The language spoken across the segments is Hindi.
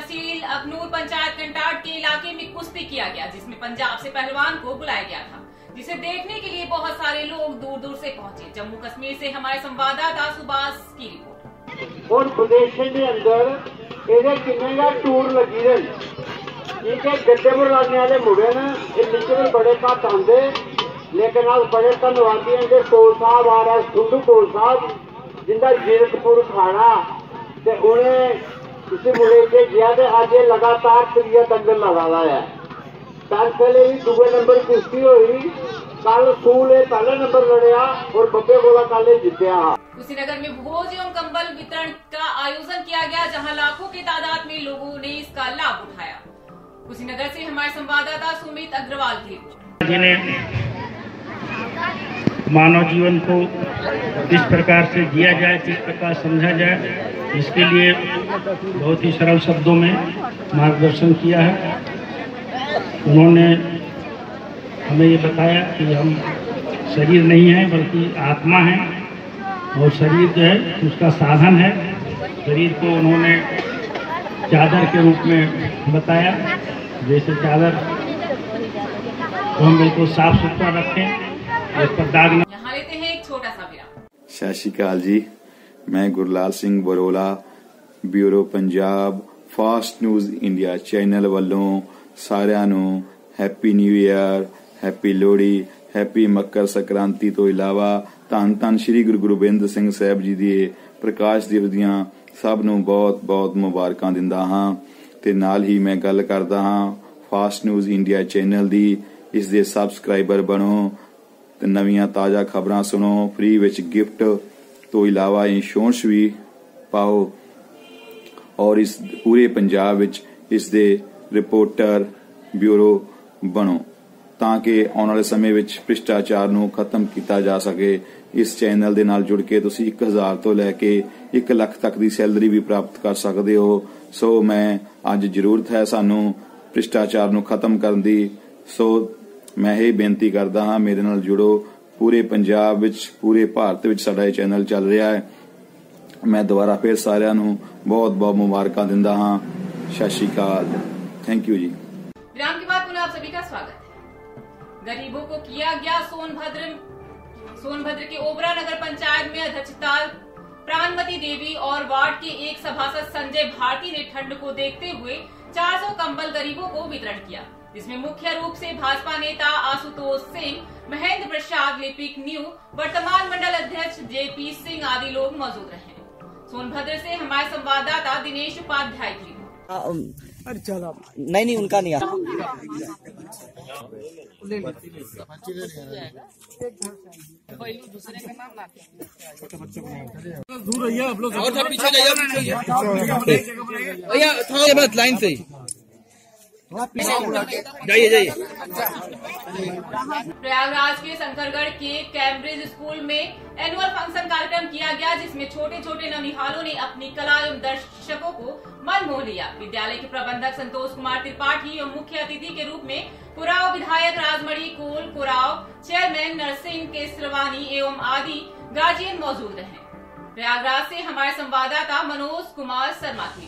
तहसील अखनूर पंचायत कंटाट के इलाके में कुश्ती किया गया जिसमें पंजाब से पहलवान को बुलाया गया था जिसे देखने के लिए बहुत सारे लोग दूर दूर से पहुंचे जम्मू कश्मीर से हमारे संवाददाता सुभाष की रिपोर्ट ਹੁਣ ਪ੍ਰਦੇਸ਼ ਦੇ ਅੰਦਰ ਇਹਦੇ ਕਿੰਨੇ ਦਾ ਟੂਰ ਲੱਗੀ ਰਹੇ ਠੀਕ ਹੈ ਗੱਡੇ ਪਰ ਲੱਗਣੇ ਵਾਲੇ ਮੁੰਡੇ ਨੇ ਇਹ ਨਿਕਲ ਬੜੇ ਘੱਟ ਆਉਂਦੇ ਲੇਕਿਨ ਅੱਜ ਬੜੇ ਧੰਨਵਾਦੀ ਹਾਂ ਦੇ ਕੋਲ ਸਾਹਿਬ ਆ ਰਿਹਾ ਸੁੰਦੂ ਕੋਲ ਸਾਹਿਬ ਜਿੰਦਾ ਜੀਰਕਪੁਰ ਖਾਣਾ ਤੇ ਉਹਨੇ इसी मुलेके ज़्यादा आज लगातार क्रिया दंगल लगा है। तार पहले ही दुए नंबर कुश्ती हुई कल स्कूल पहला नंबर लड़िया और बब्बे गोला कल जीत्या। कुशीनगर में भोज एवं कंबल वितरण का आयोजन किया गया जहाँ लाखों की तादाद में लोगों ने इसका लाभ उठाया। कुशीनगर से हमारे संवाददाता सुमित अग्रवाल थे। जिन्हें मानव जीवन को किस प्रकार से दिया जाए, किस प्रकार समझा जाए, इसके लिए बहुत ही सरल शब्दों में मार्गदर्शन किया है। उन्होंने हमें ये बताया कि हम शरीर नहीं है, बल्कि आत्मा है, और शरीर जो है, उसका साधन है। शरीर को उन्होंने चादर के रूप में बताया। जैसे चादर को हम बिल्कुल साफ़ सुथरा रखें, उस पर दाग न ਸਤਿ ਸ਼੍ਰੀ ਅਕਾਲ ਜੀ। ਮੈਂ Gurlal Singh Barola, bureau Punjab fast news India channel ਵੱਲੋਂ ਸਾਰਿਆਂ ਨੂੰ happy new year happy Lohri happy Makar Sankranti ਤੋਂ ਇਲਾਵਾ ਧੰਨ ਧੰਨ ਸ੍ਰੀ ਗੁਰੂ ਗੋਬਿੰਦ ਸਿੰਘ ਸਾਹਿਬ ਜੀ ਦੇ ਪ੍ਰਕਾਸ਼ ਦਿਵਸ ਦੀਆਂ ਸਭ ਨੂੰ ਬਹੁਤ ਬਹੁਤ ਮੁਬਾਰਕਾਂ ਦਿੰਦਾ ਹਾਂ। ਤੇ ਨਾਲ ਹੀ ਮੈਂ ਗੱਲ ਕਰਦਾ ਹਾਂ ਫਾਸਟ ਨਿਊਜ਼ ਇੰਡੀਆ ਚੈਨਲ ਦੀ। ਇਸ ਦੇ ਸਬਸਕ੍ਰਾਈਬਰ ਬਣੋ ਤੇ ਨਵੀਆਂ ਤਾਜ਼ਾ ਖਬਰਾਂ ਸੁਣੋ। ਫ੍ਰੀ ਵਿੱਚ ਗਿਫਟ ਤੋਂ ਇਲਾਵਾ ਇੰਸ਼ੋਰੈਂਸ ਵੀ ਪਾਓ। ਔਰ ਇਸ, ਪੂਰੇ ਪੰਜਾਬ ਵਿੱਚ ਇਸ ਦੇ ਰਿਪੋਰਟਰ ਬਿਊਰੋ ਬਣੋ, ਤਾਂ ਕਿ ਆਉਣ ਵਾਲੇ ਸਮੇਂ ਵਿੱਚ ਭ੍ਰਿਸ਼ਟਾਚਾਰ ਨੂੰ ਖਤਮ ਕੀਤਾ ਜਾ ਸਕੇ। ਇਸ ਚੈਨਲ ਦੇ ਨਾਲ ਜੁੜ ਕੇ ਤੁਸੀਂ 1000 ਤੋਂ ਲੈ ਕੇ 1 ਲੱਖ ਤੱਕ ਦੀ ਸੈਲਰੀ ਵੀ ਪ੍ਰਾਪਤ ਕਰ ਸਕਦੇ ਹੋ। ਸੋ ਮੈਂ ਅੱਜ ਜ਼ਰੂਰਤ ਹੈ ਸਾਨੂੰ ਭ੍ਰਿਸ਼ਟਾਚਾਰ ਨੂੰ ਖਤਮ ਕਰਨ ਦੀ। ਸੋ ਮੈਂ ਇਹ ਬੇਨਤੀ ਕਰਦਾ ਹਾਂ ਮੇਰੇ ਨਾਲ ਜੁੜੋ ਪੂਰੇ ਪੰਜਾਬ ਵਿੱਚ ਪੂਰੇ ਭਾਰਤ ਵਿੱਚ ਸਾਡਾ ਇਹ ਚੈਨਲ ਚੱਲ ਰਿਹਾ ਹੈ ਮੈਂ ਦੁਬਾਰਾ ਫਿਰ ਸਾਰਿਆਂ ਨੂੰ ਬਹੁਤ ਬਹੁਤ ਮੁਬਾਰਕਾਂ ਦਿੰਦਾ ਹਾਂ ਸਤਿ ਸ਼੍ਰੀ ਅਕਾਲ ਥੈਂਕ ਯੂ ਜੀ विराम के बाद पुनः आप सभी का स्वागत है गरीबों को किया गया सोनभद्र सोनभद्र के ओबरा नगर पंचायत में अध्यक्षता प्राणमती देवी और वार्ड के एक सभासद संजय भारती ने ठंड को देखते हुए 400 कंबल गरीबों को वितरण किया जिसमें मुख्य रूप से भाजपा नेता आशुतोष सिंह महेंद्र प्रसाद लिपिक न्यू वर्तमान मंडल अध्यक्ष जेपी सिंह आदि लोग मौजूद रहे। सोनभद्र से हमारे संवाददाता दिनेश उपाध्याय की नहीं नहीं उनका नहीं आ भैया थोड़ा बस लाइन से ही। जाइए जाइए प्रयागराज के शंकरगढ़ के कैम्ब्रिज स्कूल में एनुअल फ़ंक्शन कार्यक्रम किया गया, जिसमें छोटे छोटे ननिहालों ने अपनी कला एवं दर्शकों को मन मोह लिया। विद्यालय के प्रबंधक संतोष कुमार त्रिपाठी एवं मुख्य अतिथि के रूप में कुराव विधायक राजमणि कोल कुराव चेयरमैन नरसिंह केसरवानी एवं आदि गार्जियन मौजूद रहे प्रयागराज से हमारे संवाददाता मनोज कुमार शर्मा की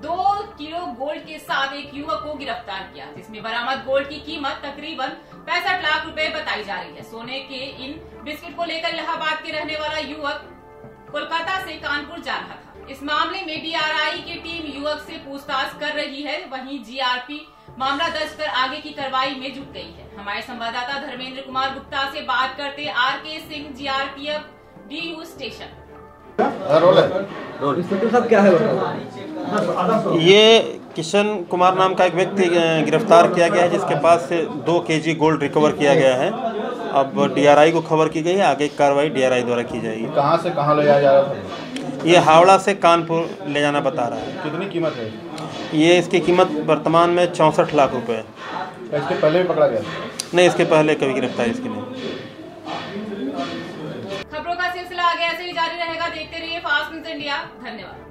दो किलो गोल्ड के साथ एक युवक को गिरफ़्तार किया, जिसमें बरामद गोल्ड की कीमत तकरीबन पैंसठ लाख रुपए बताई जा रही है। सोने के इन बिस्किट को लेकर इलाहाबाद के रहने वाला युवक कोलकाता से कानपुर जा रहा था। इस मामले में डीआरआई की टीम युवक से पूछताछ कर रही है। वहीं जीआरपी मामला दर्ज कर आगे की कार्रवाई में जुट गई है। हमारे संवाददाता धर्मेंद्र कुमार गुप्ता से बात करते R K Singh, GRPF DU station. साहब क्या है ये किशन कुमार नाम का एक व्यक्ति गिरफ़्तार किया गया है जिसके पास से दो केजी गोल्ड रिकवर किया गया है। अब डीआरआई को खबर की गई है आगे की कार्रवाई डीआरआई द्वारा की जाएगी। कहाँ से कहाँ ले जाया जा रहा था? ये हावड़ा से कानपुर ले जाना बता रहा है। कितनी कीमत है? ये इसकी कीमत वर्तमान में चौंसठ लाख रुपए है। इसके पहले भी पकड़ा गया? नहीं इसके पहले कभी गिरफ्तारी इसकी नहीं। खबरों का सिलसिला आगे ऐसे ही जारी रहेगा। देखते रहिए फास्ट न्यूज़ इंडिया। धन्यवाद।